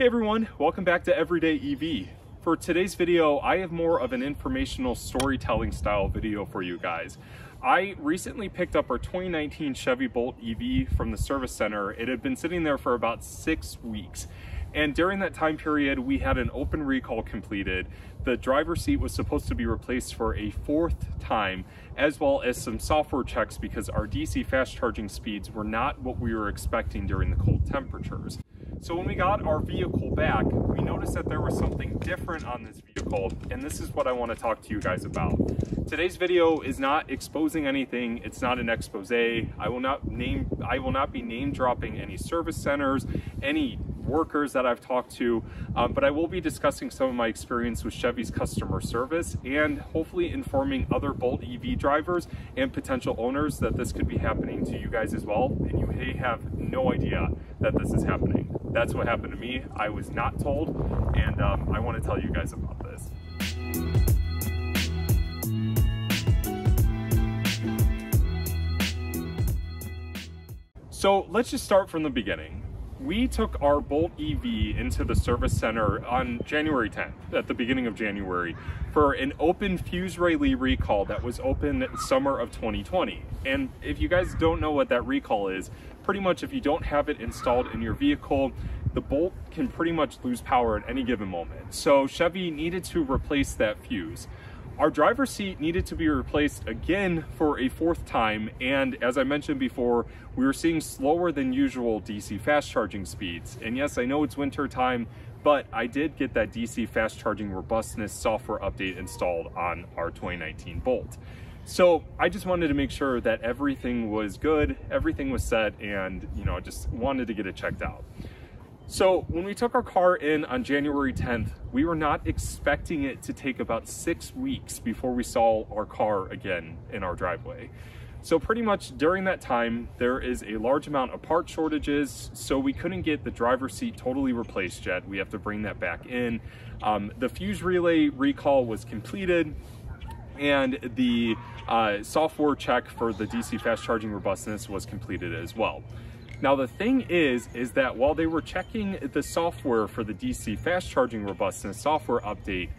Hey everyone, welcome back to Everyday EV. For today's video, I have more of an informational storytelling style video for you guys. I recently picked up our 2019 Chevy Bolt EV from the service center. It had been sitting there for about six weeks. And during that time period, we had an open recall completed. The driver seat was supposed to be replaced for a fourth time, as well as some software checks because our DC fast charging speeds were not what we were expecting during the cold temperatures. So when we got our vehicle back, we noticed that there was something different on this vehicle, and this is what I want to talk to you guys about. Today's video is not exposing anything, it's not an expose. I will not name I will not be name dropping any service centers, any workers that I've talked to, um, but I will be discussing some of my experience with Chevy's customer service and hopefully informing other Bolt EV drivers and potential owners that this could be happening to you guys as well, and you may have no idea that this is happening. That's what happened to me. I was not told, and um, I want to tell you guys about this. So let's just start from the beginning we took our Bolt EV into the service center on January 10th, at the beginning of January, for an open fuse relay recall that was open summer of 2020. And if you guys don't know what that recall is, pretty much if you don't have it installed in your vehicle, the bolt can pretty much lose power at any given moment. So Chevy needed to replace that fuse. Our driver's seat needed to be replaced again for a fourth time, and as I mentioned before, we were seeing slower than usual DC fast charging speeds. And yes, I know it's winter time, but I did get that DC fast charging robustness software update installed on our 2019 Bolt. So I just wanted to make sure that everything was good, everything was set, and you know, I just wanted to get it checked out. So when we took our car in on January 10th, we were not expecting it to take about six weeks before we saw our car again in our driveway. So pretty much during that time, there is a large amount of part shortages, so we couldn't get the driver's seat totally replaced yet. We have to bring that back in. Um, the fuse relay recall was completed, and the uh, software check for the DC fast charging robustness was completed as well. Now the thing is, is that while they were checking the software for the DC fast charging robustness software update,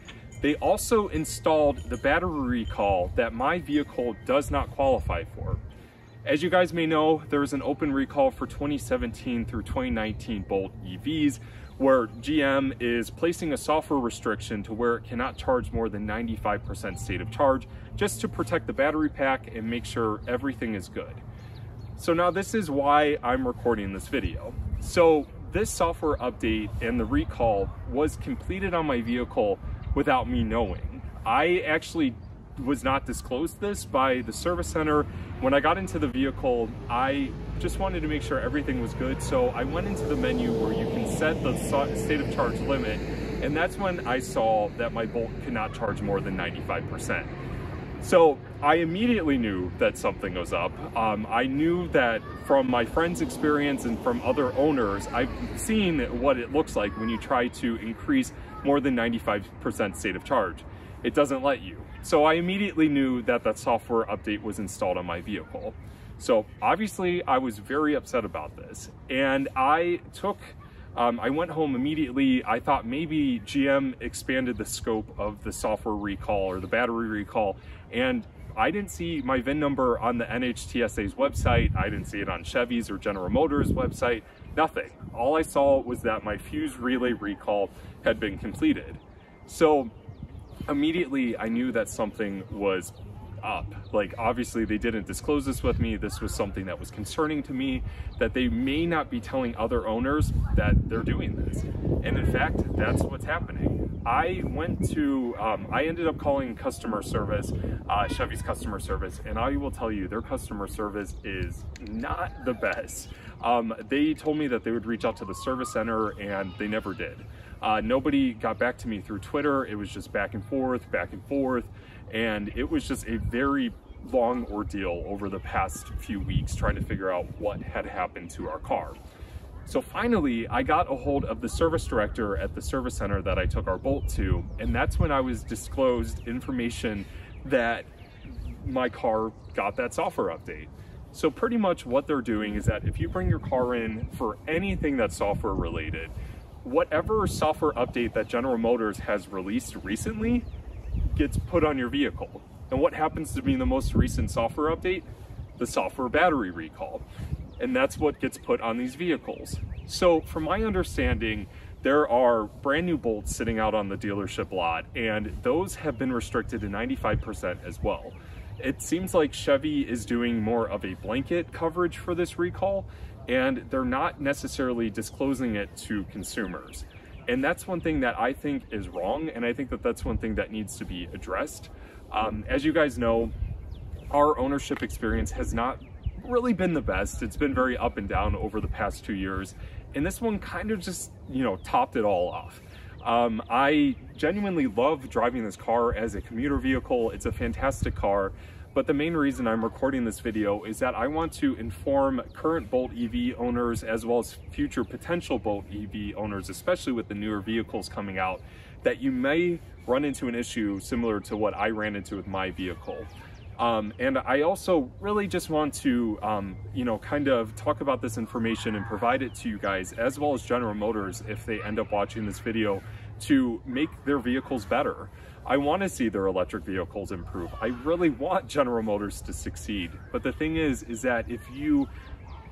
they also installed the battery recall that my vehicle does not qualify for. As you guys may know, there is an open recall for 2017 through 2019 Bolt EVs where GM is placing a software restriction to where it cannot charge more than 95% state of charge just to protect the battery pack and make sure everything is good. So now this is why I'm recording this video. So this software update and the recall was completed on my vehicle without me knowing. I actually was not disclosed this by the service center. When I got into the vehicle, I just wanted to make sure everything was good. So I went into the menu where you can set the state of charge limit. And that's when I saw that my Bolt could not charge more than 95%. So I immediately knew that something was up. Um, I knew that from my friend's experience and from other owners, I've seen what it looks like when you try to increase more than 95% state of charge. It doesn't let you. So I immediately knew that that software update was installed on my vehicle. So obviously I was very upset about this and I took um, I went home immediately. I thought maybe GM expanded the scope of the software recall or the battery recall, and I didn't see my VIN number on the NHTSA's website. I didn't see it on Chevy's or General Motors website, nothing. All I saw was that my fuse relay recall had been completed. So immediately I knew that something was up. Like, obviously, they didn't disclose this with me. This was something that was concerning to me, that they may not be telling other owners that they're doing this. And in fact, that's what's happening. I went to, um, I ended up calling customer service, uh, Chevy's customer service, and I will tell you, their customer service is not the best. Um, they told me that they would reach out to the service center, and they never did. Uh, nobody got back to me through Twitter. It was just back and forth, back and forth. And it was just a very long ordeal over the past few weeks trying to figure out what had happened to our car. So finally, I got a hold of the service director at the service center that I took our Bolt to, and that's when I was disclosed information that my car got that software update. So pretty much what they're doing is that if you bring your car in for anything that's software related, whatever software update that General Motors has released recently gets put on your vehicle. And what happens to be the most recent software update? The software battery recall. And that's what gets put on these vehicles. So, from my understanding, there are brand new bolts sitting out on the dealership lot, and those have been restricted to 95% as well. It seems like Chevy is doing more of a blanket coverage for this recall, and they're not necessarily disclosing it to consumers. And that's one thing that I think is wrong, and I think that that's one thing that needs to be addressed. Um, as you guys know, our ownership experience has not really been the best. It's been very up and down over the past two years, and this one kind of just, you know, topped it all off. Um, I genuinely love driving this car as a commuter vehicle. It's a fantastic car. But the main reason I'm recording this video is that I want to inform current Bolt EV owners as well as future potential Bolt EV owners, especially with the newer vehicles coming out, that you may run into an issue similar to what I ran into with my vehicle. Um, and I also really just want to, um, you know, kind of talk about this information and provide it to you guys, as well as General Motors, if they end up watching this video, to make their vehicles better. I want to see their electric vehicles improve. I really want General Motors to succeed. But the thing is, is that if you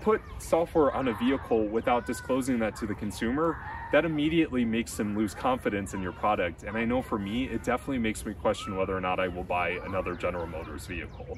put software on a vehicle without disclosing that to the consumer, that immediately makes them lose confidence in your product. And I know for me, it definitely makes me question whether or not I will buy another General Motors vehicle,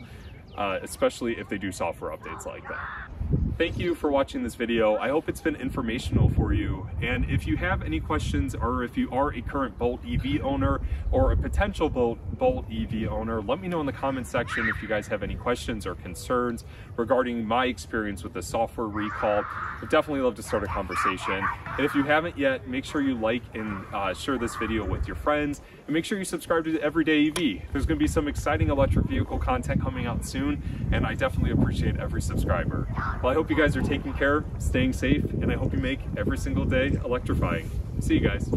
uh, especially if they do software updates like that. Thank you for watching this video. I hope it's been informational for you. And if you have any questions or if you are a current Bolt EV owner or a potential Bolt, Bolt EV owner, let me know in the comment section if you guys have any questions or concerns regarding my experience with the software recall. I'd definitely love to start a conversation. And if you haven't yet, make sure you like and uh, share this video with your friends and make sure you subscribe to Everyday EV. There's gonna be some exciting electric vehicle content coming out soon and I definitely appreciate every subscriber. Well, I hope you guys are taking care, staying safe, and I hope you make every single day electrifying. See you guys.